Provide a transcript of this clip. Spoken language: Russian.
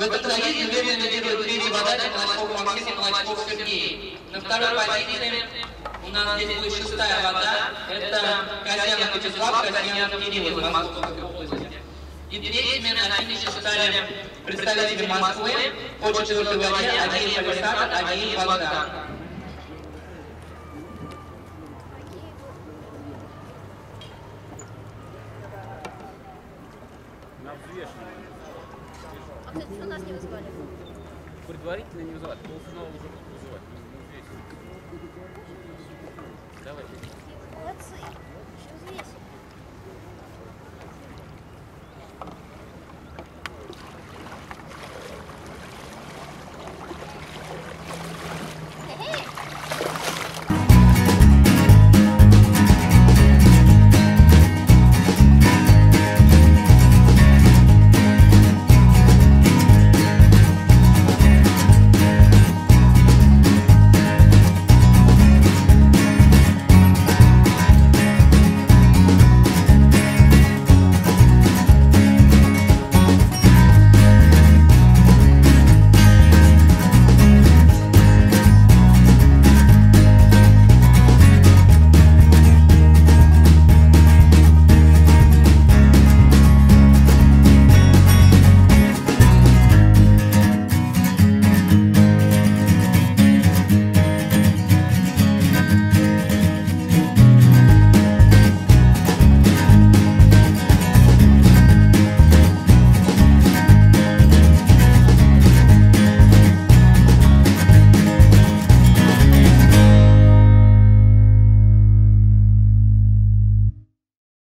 В этот заезд уверенно лидирует третий водитель Молочков Максим и Молочков Сергей. На второй позиции у нас здесь будет шестая вода. Это Казьянов Вячеслав, Казьянов Кирилл из Московской области. И третьими на финише стали представители Москвы по четвертой воде Агеев Александр, Агеев Богдан. На взвешивание. А кстати, что нас не вызывали? Предварительно не вызывать, полуфинал уже будут вызывать. Не взвесить. Давай.